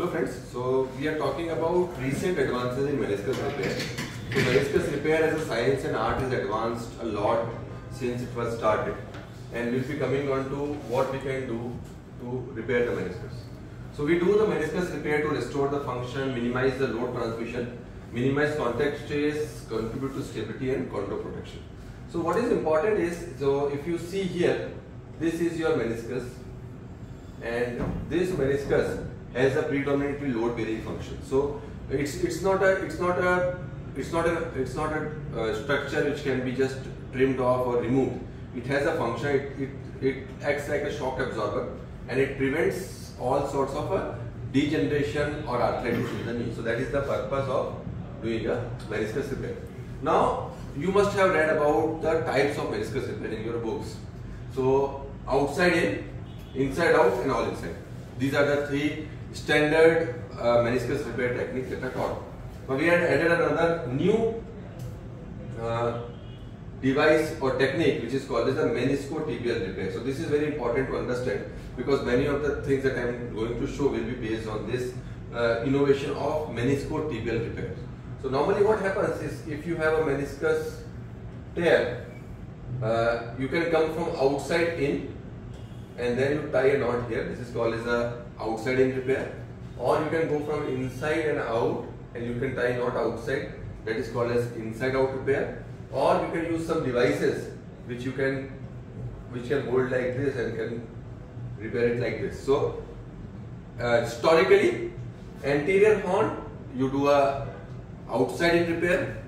Hello friends, so we are talking about recent advances in meniscus repair. So meniscus repair as a science and art has advanced a lot since it was started and we'll be coming on to what we can do to repair the meniscus. So we do the meniscus repair to restore the function, minimize the load transmission, minimize contact stress, contribute to stability and contour protection. So what is important is, so if you see here, this is your meniscus and this meniscus has a predominantly load bearing function. So it's it's not a it's not a it's not a it's not a uh, structure which can be just trimmed off or removed. It has a function. It, it it acts like a shock absorber and it prevents all sorts of a degeneration or arthritis in the knee. So that is the purpose of doing a meniscus repair. Now you must have read about the types of meniscus repair in your books. So outside in, inside out and all inside. These are the three standard uh, meniscus repair technique that are taught. But we had added another new uh, device or technique which is called as a meniscotibial repair. So this is very important to understand because many of the things that I am going to show will be based on this uh, innovation of meniscotibial repair. So normally what happens is if you have a meniscus tear, uh, you can come from outside in and then you tie a knot here. This is called as a outside in repair. Or you can go from inside and out and you can tie knot outside. That is called as inside out repair. Or you can use some devices which you can which can hold like this and can repair it like this. So uh, historically anterior horn you do a outside in repair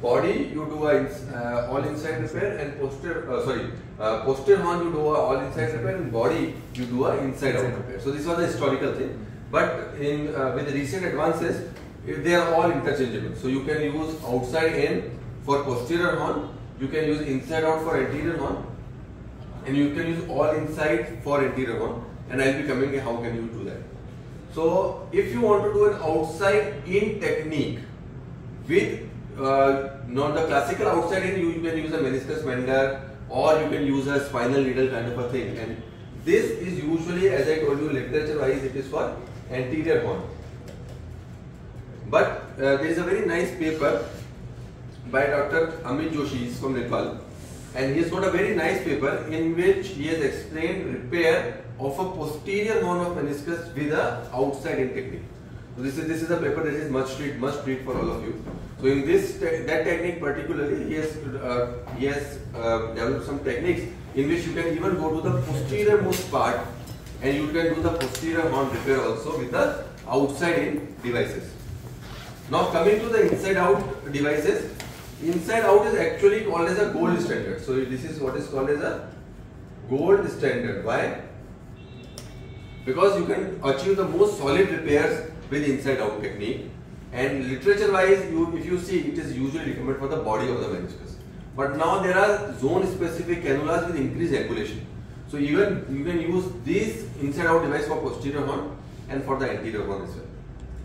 body you do a uh, all inside repair and posterior uh, sorry uh, posterior horn you do a all inside repair and body you do a inside out repair so this was the historical thing but in uh, with the recent advances they are all interchangeable so you can use outside in for posterior horn you can use inside out for anterior horn and you can use all inside for anterior horn and i'll be coming how can you do that so if you want to do an outside in technique with uh, not the classical outside in you can use a meniscus mender or you can use a spinal needle kind of a thing and this is usually as I told you literature wise it is for anterior horn but uh, there is a very nice paper by Dr. Amit Joshi from Nepal and he has got a very nice paper in which he has explained repair of a posterior horn of meniscus with a outside in technique. So this is this is a paper that is much read must read for all of you. So in this te that technique particularly, he has uh, he has uh, developed some techniques in which you can even go to the posterior most part and you can do the posterior horn repair also with the outside in devices. Now coming to the inside out devices, inside out is actually called as a gold standard. So this is what is called as a gold standard. Why? Because you can achieve the most solid repairs with inside out technique. And literature wise you if you see it is usually recommended for the body of the meniscus but now there are zone specific cannulas with increased angulation. So even you can use this inside out device for posterior horn and for the anterior horn as well.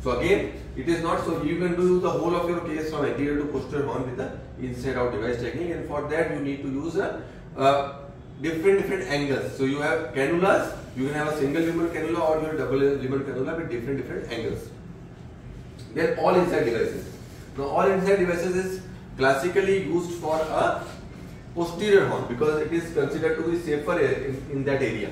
So again it is not so you can do the whole of your case from anterior to posterior horn with the inside out device technique. And for that you need to use a uh, different different angles so you have cannulas you can have a single lumen cannula or your double lumen cannula with different different angles. They're all inside devices. Now all inside devices is classically used for a posterior horn because it is considered to be safer in, in that area.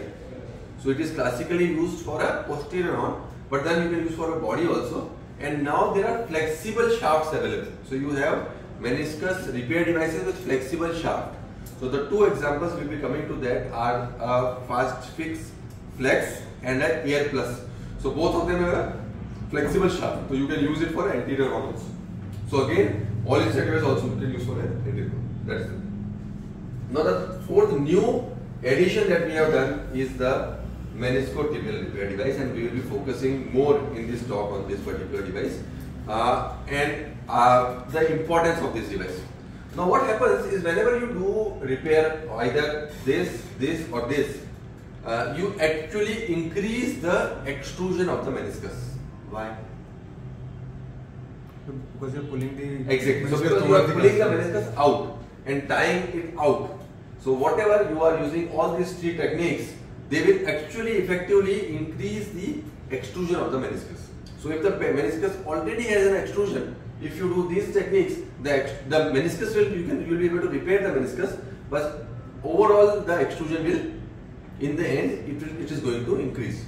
So it is classically used for a posterior horn but then you can use for a body also and now there are flexible shafts available. So you have meniscus repair devices with flexible shaft. So the two examples we will be coming to that are a fast fix flex and an air plus. So both of them have a flexible shaft. So you can use it for anterior horn. So again, all inside device also you can use for anterior. That's it. Now the fourth new addition that we have done is the meniscotibial repair device and we will be focusing more in this talk on this particular device uh, and uh, the importance of this device. Now what happens is whenever you do repair either this, this or this, uh, you actually increase the extrusion of the meniscus. Why? Because you're pulling the Exactly. So because you are pulling the meniscus out and tying it out. So whatever you are using all these three techniques, they will actually effectively increase the extrusion of the meniscus. So if the meniscus already has an extrusion, if you do these techniques, the, the meniscus will you can you will be able to repair the meniscus, but overall the extrusion will in the end it will it is going to increase.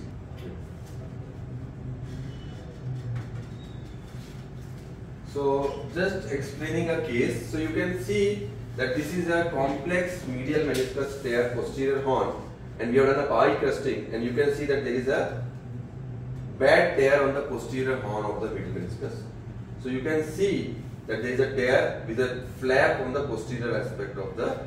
So just explaining a case. So you can see that this is a complex medial meniscus tear posterior horn and we have done a pie crusting and you can see that there is a bad tear on the posterior horn of the medial meniscus. So you can see that there is a tear with a flap on the posterior aspect of the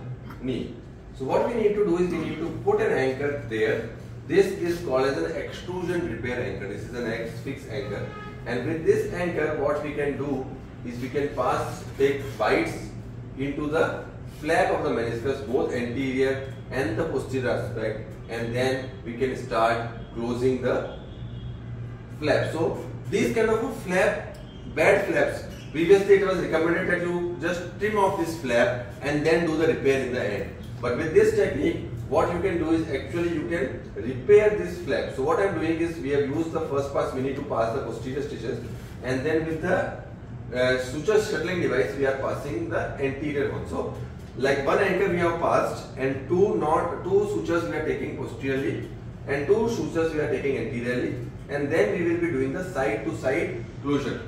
knee. So what we need to do is we need to put an anchor there. This is called as an extrusion repair anchor. This is an X-fix anchor. And with this anchor, what we can do is we can pass, take bites into the flap of the meniscus, both anterior and the posterior aspect. And then we can start closing the flap. So these kind of a flap, bad flaps, previously it was recommended that you just trim off this flap and then do the repair in the end. But with this technique, what you can do is actually you can repair this flap. So what I'm doing is we have used the first pass we need to pass the posterior stitches and then with the uh, suture shuttling device we are passing the anterior one. So like one anchor we have passed and two not two sutures we are taking posteriorly and two sutures we are taking anteriorly and then we will be doing the side to side closure.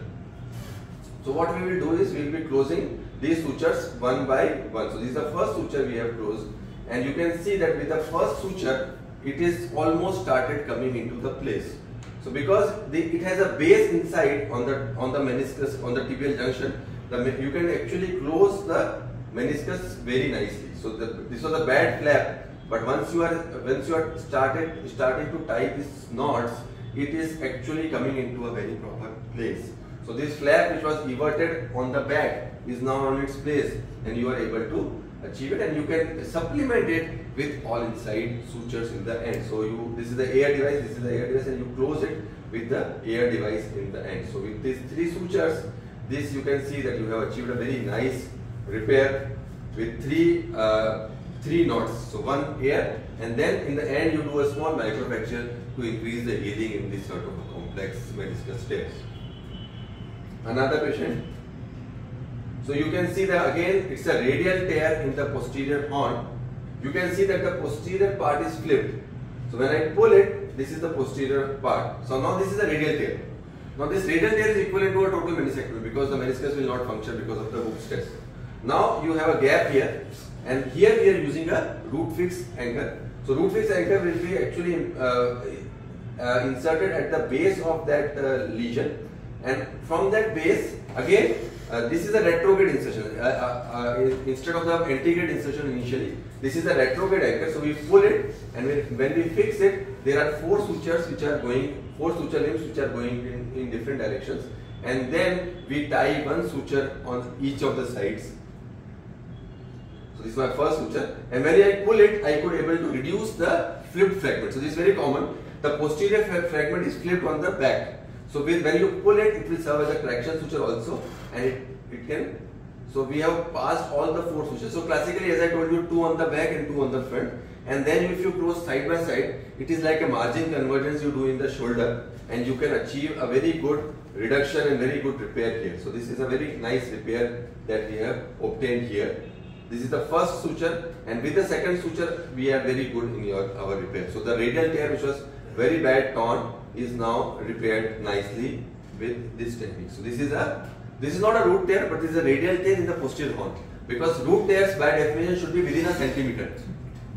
So what we will do is we will be closing these sutures one by one. So this is the first suture we have closed and you can see that with the first suture it is almost started coming into the place. So because the, it has a base inside on the on the meniscus on the tibial junction, the, you can actually close the meniscus very nicely. So the, this was a bad flap, but once you are once you are started starting to tie these knots, it is actually coming into a very proper place. So this flap which was everted on the back is now on its place and you are able to achieve it and you can supplement it with all inside sutures in the end. So you this is the air device, this is the air device and you close it with the air device in the end. So with these three sutures, this you can see that you have achieved a very nice repair with three uh, three knots. So one air and then in the end you do a small microfracture to increase the healing in this sort of complex meniscus tear. Another patient. So you can see that again it's a radial tear in the posterior horn. You can see that the posterior part is flipped. So when I pull it, this is the posterior part. So now this is a radial tear. Now this radial tear is equivalent to a total meniscectomy because the meniscus will not function because of the hoop stress. Now you have a gap here and here we are using a root fix anchor. So root fix anchor will be actually uh, uh, inserted at the base of that uh, lesion and from that base again uh, this is a retrograde insertion. Uh, uh, uh instead of the antegrade insertion initially this is a retrograde anchor so we pull it and when, we fix it there are four sutures which are going four suture limbs which are going in, in different directions. And then we tie one suture on each of the sides. So this is my first suture. And when I pull it I could able to reduce the flipped fragment. So this is very common. The posterior fragment is flipped on the back so when you pull it, it will serve as a traction suture also and it, it can, so we have passed all the four sutures. So classically as I told you, two on the back and two on the front and then if you close side by side, it is like a margin convergence you do in the shoulder and you can achieve a very good reduction and very good repair here. So this is a very nice repair that we have obtained here. This is the first suture and with the second suture we are very good in your, our repair. So the radial tear which was very bad torn is now repaired nicely with this technique. So this is a this is not a root tear but this is a radial tear in the posterior horn because root tears by definition should be within a centimeter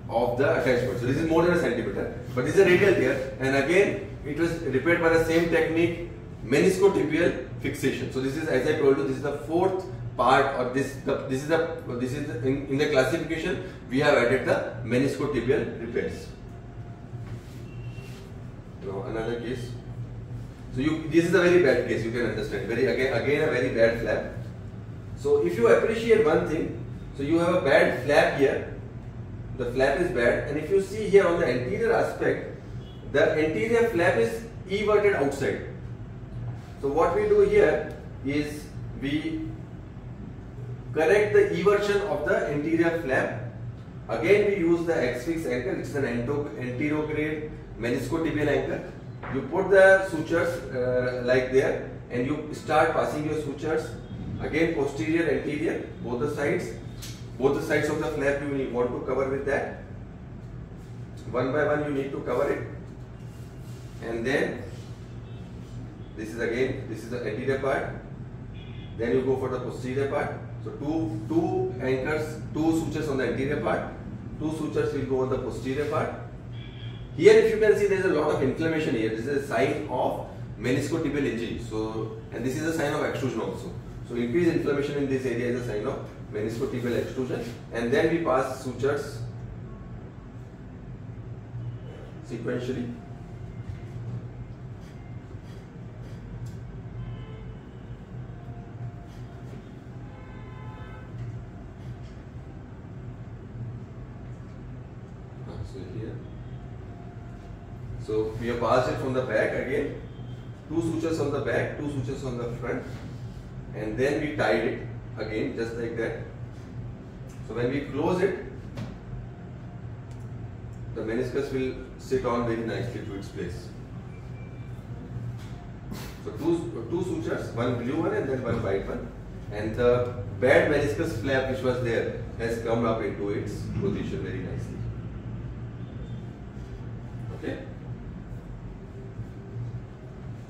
of the attachment. So this is more than a centimeter but this is a radial tear and again it was repaired by the same technique meniscotibial fixation. So this is as I told you this is the fourth part or this the, this is the this is the, in, in the classification we have added the meniscotibial repairs. Now another case. So you this is a very bad case. You can understand. Very again again a very bad flap. So if you appreciate one thing, so you have a bad flap here. The flap is bad, and if you see here on the anterior aspect, the anterior flap is everted outside. So what we do here is we correct the eversion of the anterior flap. Again we use the X-fix which is an anterograde meniscotibial anchor you put the sutures like there and you start passing your sutures again posterior anterior both the sides both the sides of the flap you need want to cover with that one by one you need to cover it and then this is again this is the anterior part then you go for the posterior part so two two anchors two sutures on the anterior part two sutures will go on the posterior part Here if you can see there is a lot of inflammation here. This is a sign of meniscotibial injury. So, and this is a sign of extrusion also. So increased inflammation in this area is a sign of meniscotibial extrusion. And then we pass sutures sequentially. So here. So we have passed it from the back again. Two sutures on the back, two sutures on the front. And then we tied it again just like that. So when we close it, the meniscus will sit on very nicely to its place. So two, two sutures, one blue one and then one white one. And the bad meniscus flap which was there has come up into its position very nicely. Okay.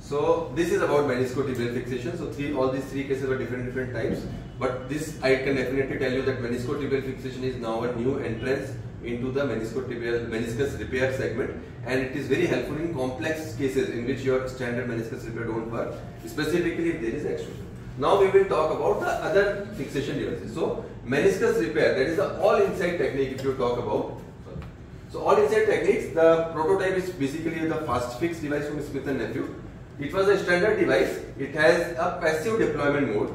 So this is about meniscotibial fixation. So three, all these three cases are different different types. But this I can definitely tell you that meniscotibial fixation is now a new entrance into the meniscotibial meniscus repair segment and it is very helpful in complex cases in which your standard meniscus repair don't work, specifically if there is extrusion. Now we will talk about the other fixation devices. So meniscus repair, that is the all inside technique if you talk about. So all inside techniques, the prototype is basically the fast fix device from Smith and Nephew. It was a standard device. It has a passive deployment mode.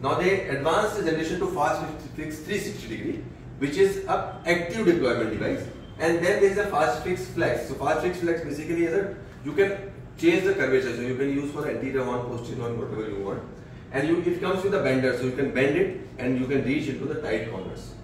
Now they advanced the generation to fast fix 360 degree, which is a active deployment device. And then there is a fast fix flex. So fast fix flex basically is a you can change the curvature. So you can use for anterior one, posterior one, whatever you want. And you, it comes with a bender, so you can bend it and you can reach into the tight corners.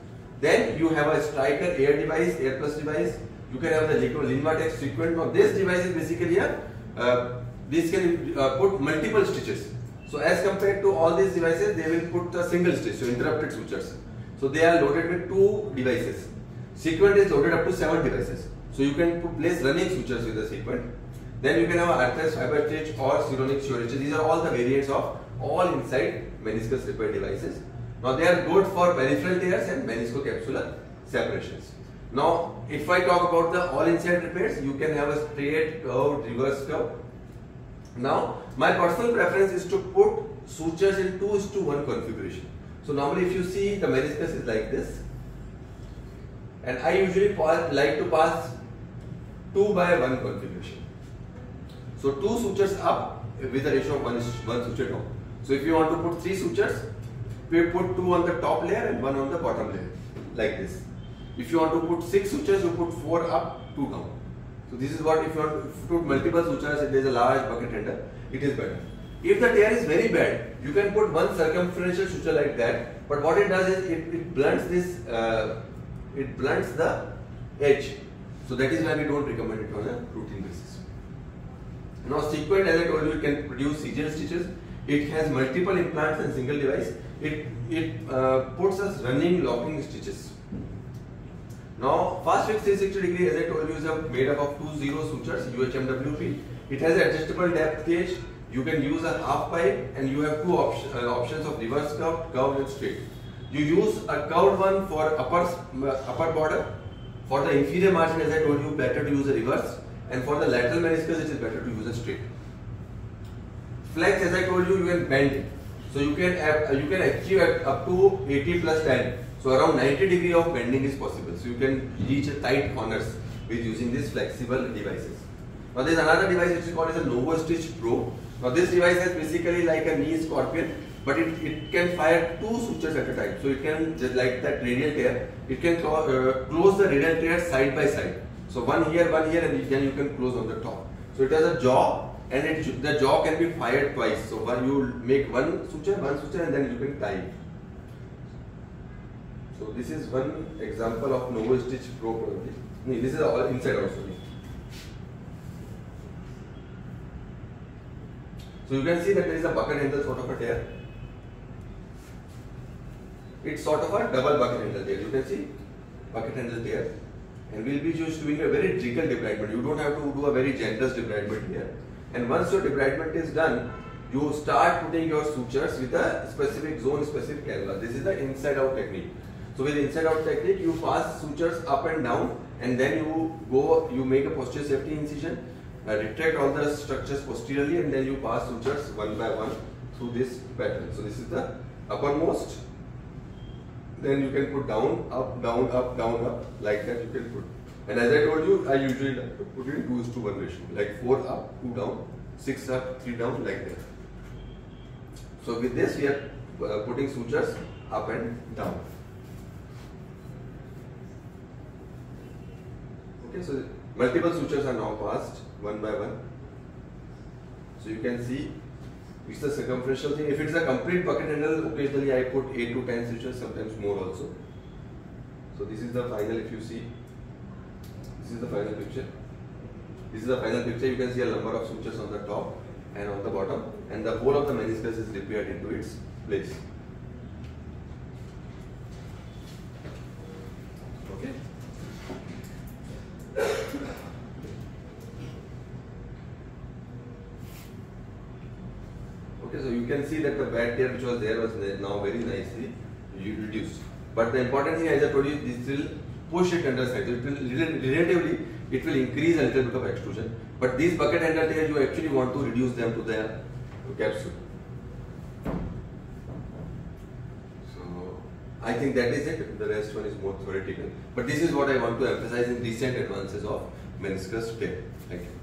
Then you have a Stryker air device, air plus device. You can have the Linvatec Sequent. Now this device is basically a, uh, this can uh, put multiple stitches. So as compared to all these devices, they will put a single stitch, so interrupted sutures. So they are loaded with two devices. Sequent is loaded up to seven devices. So you can place running sutures with the Sequent. Then you can have Arthrex fiber stitch or Sironic Surich. These are all the variants of all inside meniscus repair devices. Now they are good for peripheral tears and meniscocapsular separations. Now if I talk about the all inside repairs, you can have a straight curve, reverse curve. Now my personal preference is to put sutures in 2 is to 1 configuration. So normally if you see the meniscus is like this and I usually like to pass 2 by 1 configuration. So 2 sutures up with a ratio of 1, one suture down. So if you want to put 3 sutures, we put 2 on the top layer and 1 on the bottom layer like this. If you want to put 6 sutures, you put 4 up, 2 down. So this is what if you to put multiple sutures and there is a large bucket tender, it is better. If the tear is very bad, you can put one circumferential suture like that. But what it does is it, it blunts this, uh, it blunts the edge. So that is why we don't recommend it on a routine basis. Now Sequent as I told you, it can produce CGL stitches. It has multiple implants and single device. It, it uh, puts us running locking stitches. Now fast fix 360 degree as I told you is made up of two zero sutures UHMWP. It has an adjustable depth gauge. You can use a half pipe and you have two op uh, options of reverse curved, curved and straight. You use a curved one for upper, uh, upper border. For the inferior margin as I told you better to use a reverse and for the lateral meniscus it is better to use a straight. Flex as I told you you can bend it. So you can have, uh, you can achieve up to 80 plus 10. So around 90 degree of bending is possible. So you can reach tight corners with using these flexible devices. Now there is another device which is called as a Novo Stitch Pro. Now this device is basically like a knee scorpion but it, it can fire two sutures at a time. So it can just like that radial tear, it can uh, close the radial tear side by side. So one here, one here and then you can close on the top. So it has a jaw and it, the jaw can be fired twice. So one you make one suture, one suture and then you can tie. So this is one example of Novo Stitch Pro probably. This is all inside also. So you can see that there is a bucket handle sort of a tear. It's sort of a double bucket handle tear. You can see bucket handle tear. And we'll be just doing a very trickle debridement. You don't have to do a very generous debridement here. And once your debridement is done, you start putting your sutures with a specific zone, specific cannula. This is the inside out technique. So with inside out technique, you pass sutures up and down and then you go, you make a posterior safety incision, uh, retract all the structures posteriorly and then you pass sutures one by one through this pattern. So this is the uppermost. Then you can put down, up, down, up, down, up, like that you can put. And as I told you, I usually like to put in 2 is to 1 ratio, like 4 up, 2 down, 6 up, 3 down, like that. So with this we are uh, putting sutures up and down. Okay, so multiple sutures are now passed one by one. So you can see it's the circumferential thing. If it's a complete bucket handle, occasionally I put 8 to 10 sutures, sometimes more also. So this is the final if you see. This is the final picture. This is the final picture. You can see a number of sutures on the top and on the bottom and the whole of the meniscus is repaired into its place. Okay. Okay, so you can see that the bad tear which was there was now very nicely reduced. But the important thing as I told you, this will push it under side. So it will relatively it will increase a little bit of extrusion. But these bucket handle tears you actually want to reduce them to the capsule. So I think that is it. The rest one is more theoretical. But this is what I want to emphasize in recent advances of meniscus tear. Thank you.